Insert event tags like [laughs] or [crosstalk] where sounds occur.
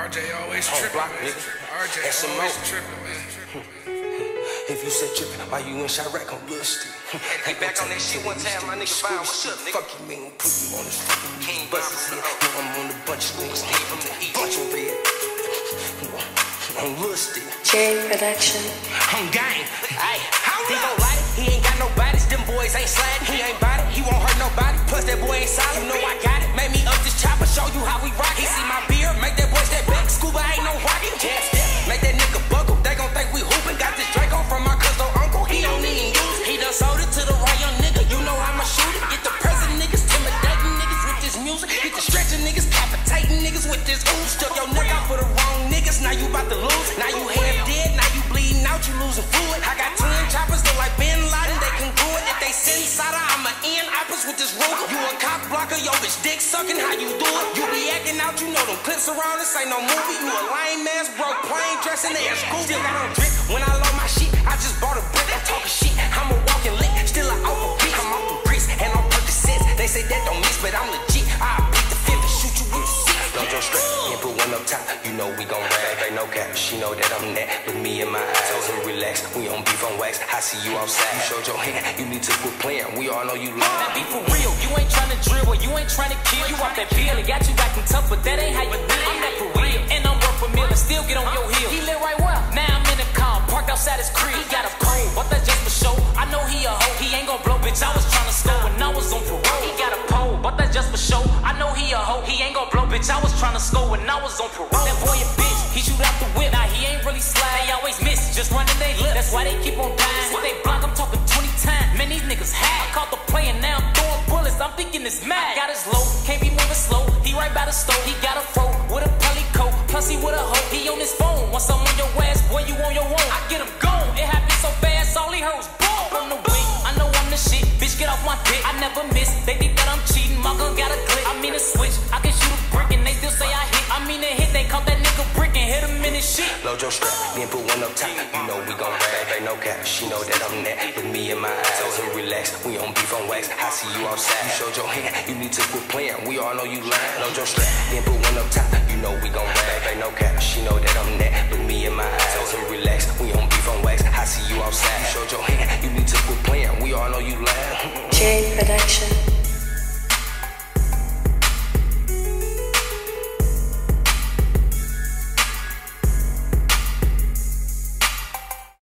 RJ always Home tripping, block, man. nigga. RJ That's some always more. tripping, man. [laughs] If you said trippin', why you in Chiraq on Lil Steve? Get back on that shit one time, my nigga Bow. What's up, nigga? Fuck you, man. Put you on this fucking King buses here. Now I'm on a bunch of niggas. Steve from the east. Bunch of red. On Lil Steve. J Production. I'm gang. Ayy, he gon' light it. He ain't got no bodies. Them boys ain't sliding. He ain't body. He won't hurt nobody. Plus that boy ain't solid. You know I Get niggas. Capitating niggas with this ooze. Stuck your neck out for the wrong niggas. Now you about to lose. Now you half dead. Now you bleeding out. You losing fluid. I got twin choppers. Look like Bin Laden. They can do it. If they send Sada, I'ma end oppas with this Ruger. You a cock blocker. Yo bitch dick sucking. How you do it? You be acting out. You know them clips around. This ain't no movie. You a lame ass broke plain dressing they ass school. Still got on drip. When I load my shit, I just bought a brick. I'm talking shit. I'm a walking lick. Still a for beat. I'm off the bricks and on Percocets. They say that don't mix, but I'm legit. I your strap, and put one up top. You know we gon' rap, ain't no cap. She know that I'm that. Look me in my eyes, told him relax. We on beef on wax. I see you outside. You showed your hand, you need to quit playing. We all know you lying. That be for real. You ain't tryna drill or you ain't tryna kill. You off that pill and got you acting tough, but that ain't how you feel. I'm that for real. And I'm worth a meal and still get on your heel. He live right well. Now I'm in the car, parked outside his crib. He got a pole, but that's just for show. I know he a hoe. He ain't gon' blow, bitch. I was tryna score when I was on parole. He got a pole, but that's just for show. I know he a hoe. He ain't gon' blow, bitch. I was tryna score when I was on parole. That boy a bitch. He shoot out the whip. Nah, he ain't really slide. They always miss. Just running they lip. That's why they keep on dying. If they block, I'm talking 20 times. Man, these niggas hack. I caught the play and now I'm throwing bullets. I'm thinking it's mad. I Got his low, can't be moving slow. He right by the stove. He got a fro with a pelly coat. Plus he with a hoe. He on his phone. Once I'm on your ass, boy, you on your own. I get him gone. It happened so fast, all he heard was boom. From the wing, I know I'm the shit. Bitch, get off my dick. I never miss. They then put one up top. You know we gon' rap, ain't no cap. She know that I'm that. Look me in my eyes, told him relax. We on beef on wax. I see you outside. You showed your hand, you need to quit playing. We all know you lying. Load your strap, then put one up top.